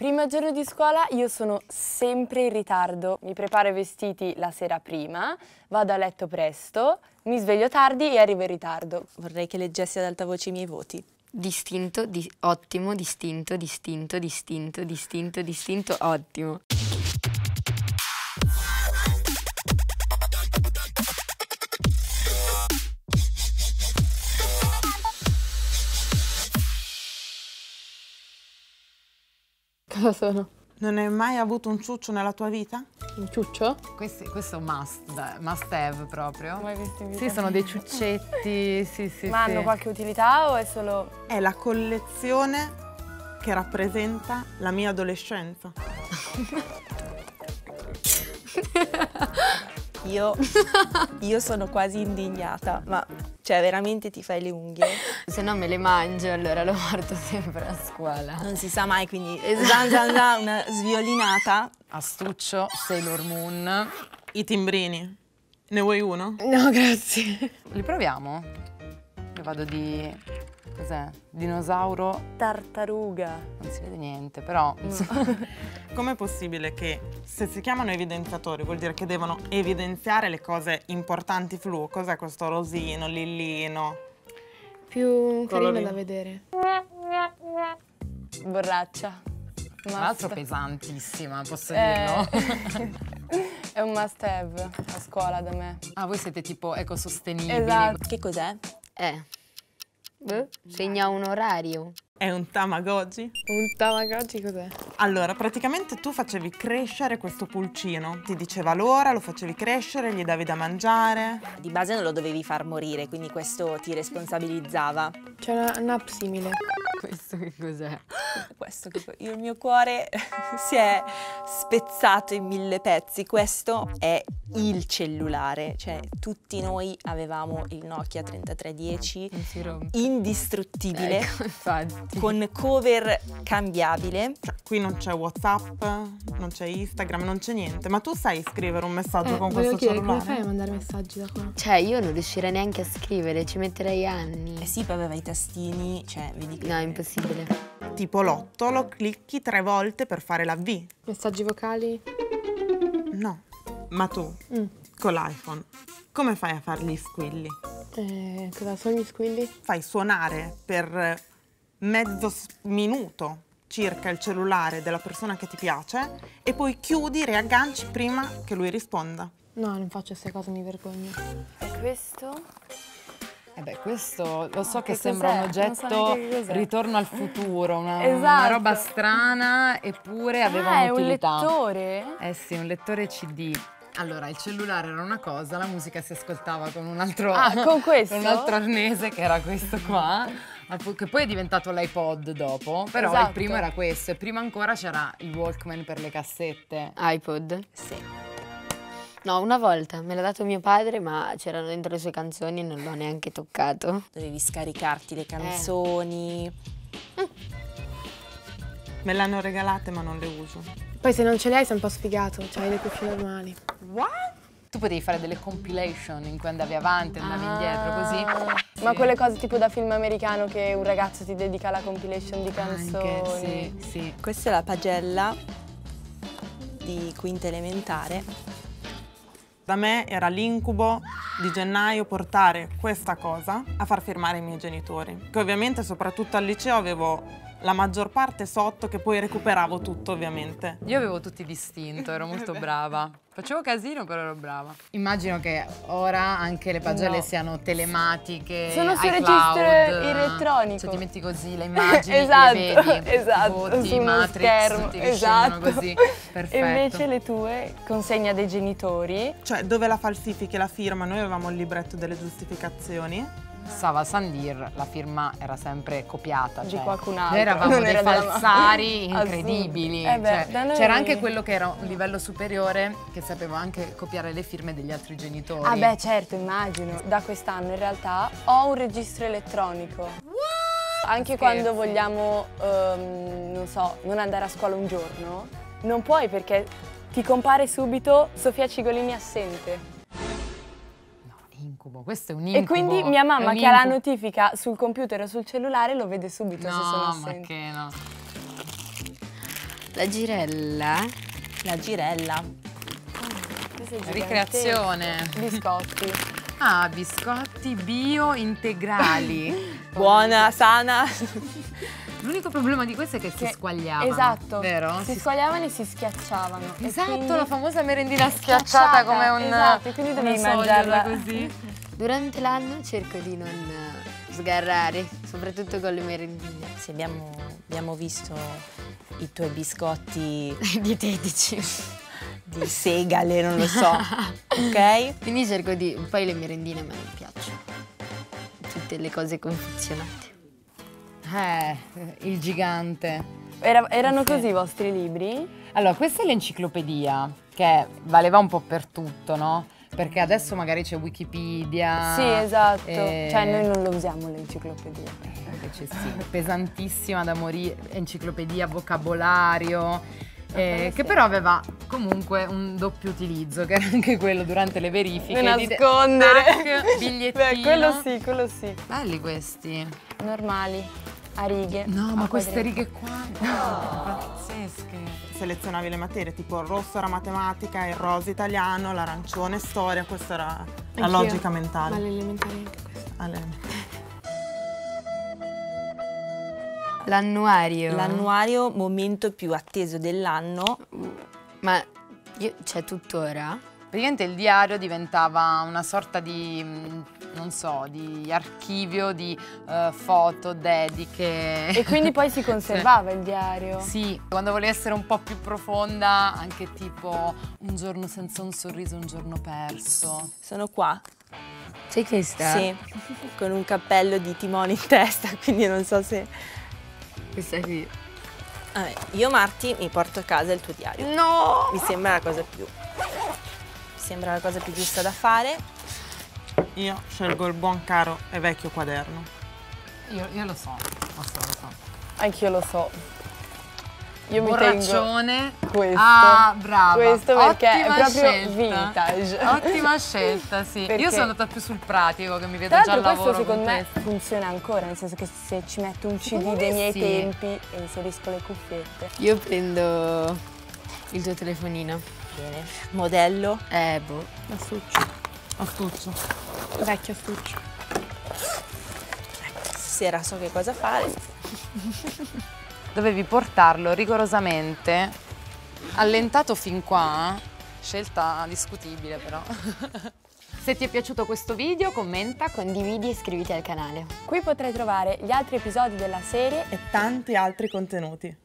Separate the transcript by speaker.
Speaker 1: Primo giorno di scuola io sono sempre in ritardo, mi preparo i vestiti la sera prima, vado a letto presto, mi sveglio tardi e arrivo in ritardo.
Speaker 2: Vorrei che leggessi ad alta voce i miei voti.
Speaker 3: Distinto, di ottimo, distinto, distinto, distinto, distinto, distinto, ottimo.
Speaker 1: Cosa sono?
Speaker 4: Non hai mai avuto un ciuccio nella tua vita?
Speaker 1: Un ciuccio?
Speaker 5: Questi, questo è un must, must have proprio.
Speaker 1: Mai visto in vita
Speaker 5: Sì, sono dei ciuccetti, sì, sì,
Speaker 1: Ma
Speaker 5: sì.
Speaker 1: hanno qualche utilità o è solo...
Speaker 4: È la collezione che rappresenta la mia adolescenza.
Speaker 2: Io, io sono quasi indignata, ma cioè veramente ti fai le unghie?
Speaker 3: Se no me le mangio, allora lo porto sempre a scuola.
Speaker 2: Non si sa mai, quindi zan zan zan, una sviolinata.
Speaker 5: Astuccio, Sailor Moon.
Speaker 4: I timbrini. Ne vuoi uno?
Speaker 1: No, grazie.
Speaker 5: Li proviamo? Io vado di... cos'è? Dinosauro?
Speaker 1: Tartaruga.
Speaker 5: Non si vede niente, però...
Speaker 4: Com'è possibile che se si chiamano evidenziatori vuol dire che devono evidenziare le cose importanti flu? Cos'è questo rosino, lillino?
Speaker 1: Più
Speaker 4: lì.
Speaker 1: da vedere. Borraccia.
Speaker 5: Tra l'altro pesantissima, posso
Speaker 1: Eh,
Speaker 5: dirlo?
Speaker 1: è un must have a scuola da me.
Speaker 5: ah, voi siete tipo ecosostenibili.
Speaker 1: Esatto.
Speaker 2: Che cos'è?
Speaker 3: Eh. Beh, segna un orario.
Speaker 4: È un tamagotchi?
Speaker 1: Un tamagotchi cos'è?
Speaker 4: Allora, praticamente tu facevi crescere questo pulcino. Ti diceva l'ora, lo facevi crescere, gli davi da mangiare.
Speaker 2: Di base non lo dovevi far morire, quindi questo ti responsabilizzava.
Speaker 1: C'è una un'app simile.
Speaker 5: Questo che cos'è?
Speaker 2: Questo, che- il mio cuore si è spezzato in mille pezzi. Questo è il cellulare, cioè tutti noi avevamo il Nokia 3310
Speaker 5: Non si rompe.
Speaker 2: indistruttibile
Speaker 5: Ecco,
Speaker 2: con cover cambiabile.
Speaker 4: Cioè, qui non c'è WhatsApp, non c'è Instagram, non c'è niente. Ma tu sai scrivere un messaggio con questo cellulare?
Speaker 1: mandare messaggi da qua?
Speaker 3: Cioè, io non riuscirei neanche a scrivere, ci metterei
Speaker 2: Eh
Speaker 3: anni.
Speaker 2: sì, poi aveva i tastini, cioè vedi che...
Speaker 3: No, è impossibile.
Speaker 4: Tipo l'otto lo clicchi tre volte per fare la V.
Speaker 1: Messaggi vocali?
Speaker 4: No. Ma tu,
Speaker 1: Mm.
Speaker 4: con l'iPhone, come fai a fare gli squilli?
Speaker 1: Eh, cosa sono gli squilli?
Speaker 4: Fai suonare per mezzo minuto circa il cellulare della persona che ti piace e poi chiudi, riagganci prima che lui risponda.
Speaker 1: No, non faccio queste cose, mi vergogno. E questo?
Speaker 5: Eh beh, questo lo so che
Speaker 1: Che
Speaker 5: sembra un
Speaker 1: so
Speaker 5: oggetto ritorno al futuro, una, una
Speaker 1: Esatto.
Speaker 5: roba strana, eppure aveva
Speaker 1: ah, è un
Speaker 5: un'utilità.
Speaker 1: lettore?
Speaker 5: Eh sì, un lettore CD. Allora, il cellulare era una cosa, la musica si ascoltava con un altro,
Speaker 1: Ah, con questo?
Speaker 5: un altro arnese che era questo qua, che poi è diventato l'iPod dopo, però il
Speaker 1: Esatto.
Speaker 5: primo era questo e prima ancora c'era il Walkman per le cassette.
Speaker 3: iPod?
Speaker 2: Sì.
Speaker 3: No, una volta me l'ha dato mio padre, ma c'erano dentro le sue canzoni e non l'ho neanche toccato.
Speaker 2: Dovevi scaricarti le canzoni.
Speaker 4: Me le hanno regalate ma non le uso.
Speaker 1: Poi se non ce le hai sei un po' sfigato, cioè hai le cuffie normali.
Speaker 5: Tu potevi fare delle compilation in cui andavi avanti, andavi indietro, così.
Speaker 1: Ma quelle cose tipo da film americano che un ragazzo ti dedica la compilation di
Speaker 5: Anche,
Speaker 1: canzoni.
Speaker 5: sì, sì.
Speaker 2: Questa è la pagella di quinta elementare.
Speaker 4: Da me era l'incubo di gennaio portare questa cosa a far firmare i miei genitori. Che ovviamente soprattutto al liceo avevo la maggior parte sotto che poi recuperavo tutto ovviamente.
Speaker 5: Io avevo tutti distinto, ero molto brava. Facevo casino, però ero brava. Immagino che ora anche le pagelle
Speaker 1: No.
Speaker 5: siano telematiche.
Speaker 1: Sono su
Speaker 5: iCloud,
Speaker 1: registro elettronico.
Speaker 5: Cioè ti metti così le immagini,
Speaker 1: esatto,
Speaker 5: le vedi,
Speaker 1: esatto,
Speaker 5: voti, Matrix,
Speaker 1: schermo,
Speaker 5: che
Speaker 1: esatto.
Speaker 5: così. Perfetto.
Speaker 1: E invece le tue consegna dei genitori.
Speaker 4: Cioè dove la falsifichi la firma, noi avevamo il libretto delle giustificazioni.
Speaker 5: Sava Sandir, la firma era sempre copiata.
Speaker 1: Di
Speaker 5: cioè,
Speaker 1: qualcun altro,
Speaker 5: Noi eravamo
Speaker 1: non
Speaker 5: dei
Speaker 1: era
Speaker 5: falsari incredibili.
Speaker 1: Eh
Speaker 5: cioè,
Speaker 1: noi-
Speaker 5: C'era anche quello che era un livello superiore che sapeva anche copiare le firme degli altri genitori.
Speaker 1: Ah beh certo, immagino. Da quest'anno in realtà ho un registro elettronico. Anche quando vogliamo, ehm, non so, non andare a scuola un giorno, non puoi perché ti compare subito Sofia Cigolini assente.
Speaker 5: No, incubo, questo è un incubo.
Speaker 1: E quindi mia mamma che ha la notifica sul computer o sul cellulare lo vede subito se sono
Speaker 5: No, ma
Speaker 1: assente.
Speaker 5: che no.
Speaker 3: La girella.
Speaker 2: La girella.
Speaker 1: Gigantesco.
Speaker 5: Ricreazione.
Speaker 1: Biscotti.
Speaker 5: Ah, biscotti bio integrali.
Speaker 2: Buona, sana.
Speaker 5: L'unico problema di questo è che si
Speaker 1: Che-
Speaker 5: squagliavano.
Speaker 1: Esatto.
Speaker 5: Vero?
Speaker 1: Si squagliavano e si schiacciavano.
Speaker 5: Esatto,
Speaker 1: quindi-
Speaker 5: la famosa merendina
Speaker 1: Schiacciata,
Speaker 5: schiacciata come un
Speaker 1: esatto, e quindi dovevi mangiarla.
Speaker 5: così.
Speaker 3: Durante l'anno cerco di non eh, sgarrare, soprattutto con le merendine
Speaker 2: Sì, abbiamo, abbiamo visto i tuoi biscotti
Speaker 3: dietetici.
Speaker 2: di segale, non lo so. ok?
Speaker 3: Quindi cerco di... Poi le merendine a me non piacciono. Tutte le cose confezionate.
Speaker 5: Eh, il gigante.
Speaker 1: Era- erano così i vostri libri?
Speaker 5: Allora, questa è l'enciclopedia, che valeva un po' per tutto, no? Perché adesso magari c'è Wikipedia.
Speaker 1: sì, esatto.
Speaker 5: eh,
Speaker 1: Cioè noi non lo usiamo l'enciclopedia.
Speaker 5: Invece sì, pesantissima da morire, enciclopedia, vocabolario, eh, che però aveva comunque un doppio utilizzo, che era anche quello durante le verifiche.
Speaker 1: Non nascondere.
Speaker 5: tac, bigliettino.
Speaker 1: Beh, quello sì, quello sì.
Speaker 5: Belli questi.
Speaker 1: Normali, a righe.
Speaker 5: No,
Speaker 1: a
Speaker 5: ma queste
Speaker 1: quadretti.
Speaker 5: righe qua, pazzesche.
Speaker 4: Selezionavi le materie, tipo il rosso era matematica, il rosa italiano, l'arancione storia, questa era la
Speaker 1: Anch'io.
Speaker 4: logica mentale.
Speaker 1: Ma l'elementare anche
Speaker 3: L'annuario.
Speaker 2: L'annuario, momento più atteso dell'anno.
Speaker 3: Ma io, cioè tuttora?
Speaker 5: Praticamente il diario diventava una sorta di, mh, non so, di archivio di eh, foto, dediche.
Speaker 1: E quindi poi si conservava il diario.
Speaker 5: Sì, quando volevi essere un po' più profonda, anche tipo un giorno senza un sorriso, un giorno perso.
Speaker 2: Sono qua.
Speaker 3: C'è questa?
Speaker 2: Sì, con un cappello di timone in testa, quindi non so se...
Speaker 3: Questa qui.
Speaker 2: Vabbè, io Marti mi porto a casa il tuo diario.
Speaker 3: No!
Speaker 2: Mi sembra la cosa più... Mi sembra la cosa più giusta da fare.
Speaker 4: Io scelgo il buon caro e vecchio quaderno.
Speaker 5: Io, io lo so, lo so, lo so.
Speaker 1: Anch'io lo so. Io mi tengo
Speaker 5: Borraccione.
Speaker 1: questo.
Speaker 5: Ah, brava.
Speaker 1: Questo perché è
Speaker 5: Ottima
Speaker 1: proprio
Speaker 5: scelta.
Speaker 1: vintage.
Speaker 5: Ottima scelta, sì.
Speaker 1: Perché-
Speaker 5: Io sono andata più sul pratico, che mi vedo
Speaker 1: Tra
Speaker 5: già al
Speaker 1: l'altro questo
Speaker 5: lavoro
Speaker 1: secondo
Speaker 5: con
Speaker 1: me
Speaker 5: questo.
Speaker 1: funziona ancora, nel senso che se ci metto un CD
Speaker 5: Secondo
Speaker 1: dei
Speaker 5: me
Speaker 1: miei
Speaker 5: sì.
Speaker 1: tempi e inserisco le cuffiette.
Speaker 3: Io prendo il tuo telefonino.
Speaker 2: Bene. Modello.
Speaker 3: Eh, boh.
Speaker 1: Astuccio.
Speaker 4: Astuccio.
Speaker 1: Vecchio astuccio.
Speaker 2: Stasera so che cosa fare.
Speaker 5: Dovevi portarlo rigorosamente allentato fin qua, scelta discutibile però. Se ti è piaciuto questo video commenta,
Speaker 3: Condividi e iscriviti al canale.
Speaker 1: Qui potrai trovare gli altri episodi della serie
Speaker 4: E tanti altri contenuti.